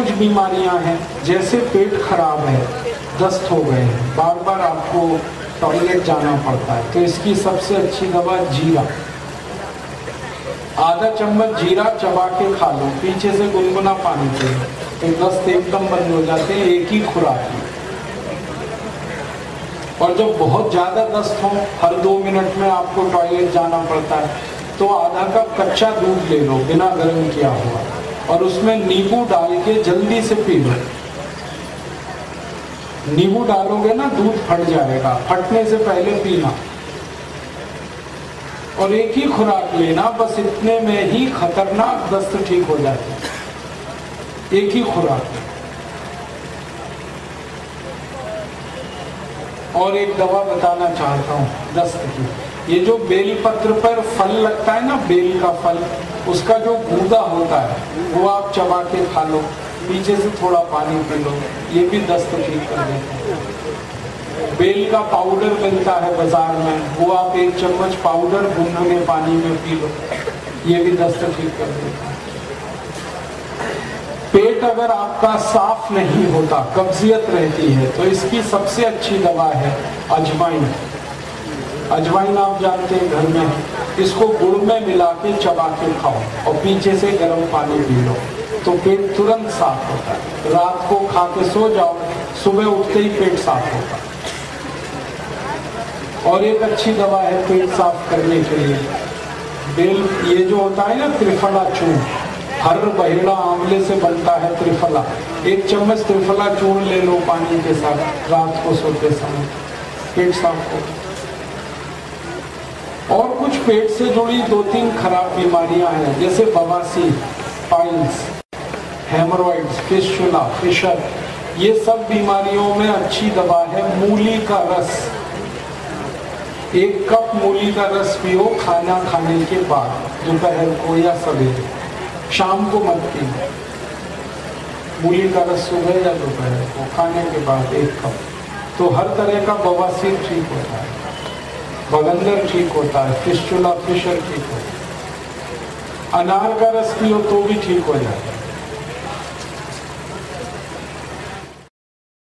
कुछ बीमारियाँ हैं, जैसे पेट खराब है, दस्त हो गए हैं। बार बार आपको टॉयलेट जाना पड़ता है। तो इसकी सबसे अच्छी दवा जीरा। आधा चम्मच जीरा चबा के खा लो। पीछे से गुनगुना पानी पी तो दस्त एकदम बंद हो जाते हैं, एक ही खुराक। और जब बहुत ज़्यादा दस्त हो, हर दो मिनट में आपको टॉयलेट जाना पड़ता है। तो आधा कप कच्चा दूध ले लो, बिना गर्म किया हुआ। और उसमें नींबू डाल के जल्दी से पी लो। नींबू डालोगे ना, दूध फट जाएगा। फटने से पहले पीना। और एक ही खुराक लेना, बस इतने में ही खतरनाक दस्त ठीक हो जाते एक ही खुराक। और एक दवा बताना चाहता हूँ, दस्त की। ये जो बेल पत्र पर फल लगता है ना, बेल का फल उसका जो गूदा होता है, वो आप चबा के खा लो, पीछे से थोड़ा पानी पी लो, ये भी दस्त ठीक कर देते है। बेल का पाउडर मिलता है बाज़ार में, वो आप एक चम्मच पाउडर गुनगुने पानी में पी लो, ये भी दस्त ठीक कर देता है। पेट अगर आपका साफ़ नहीं होता, कब्जियत रहती है तो इसकी सबसे अच्छी दवा है अजवाइन। अजवाइन आप जानते हैं, घर में इसको गुड़ में मिला के चबा के खाओ और पीछे से गर्म पानी पी लो। तो पेट तुरंत साफ़ होता है। रात को खा के सो जाओ, सुबह उठते ही पेट साफ़ होता है। और एक अच्छी दवा है पेट साफ़ करने के लिए। बेल, ये जो होता है ना, त्रिफला चूर्ण, हर बहेड़ा आंवले से बनता है त्रिफला। एक चम्मच त्रिफला चूर्ण ले लो पानी के साथ, रात को सोते समय। पेट साफ़ हो। और कुछ पेट से जुड़ी दो तीन खराब बीमारियाँ हैं, जैसे बवासीर पाइल्स हेमरोइड्स फिशुला फिशर। ये सब बीमारियों में अच्छी दवा है, मूली का रस। एक कप मूली का रस पियो खाना खाने के बाद, दोपहर को या सवेरे। शाम को मत पियो। मूली का रस सुबह या दोपहर को, खाने के बाद एक कप। तो हर तरह का बवासीर ठीक होता है। बगंदर ठीक होता है फिस्टुला फिशर ठीक होता है। अनार का रस पियो तो भी ठीक हो जाता है।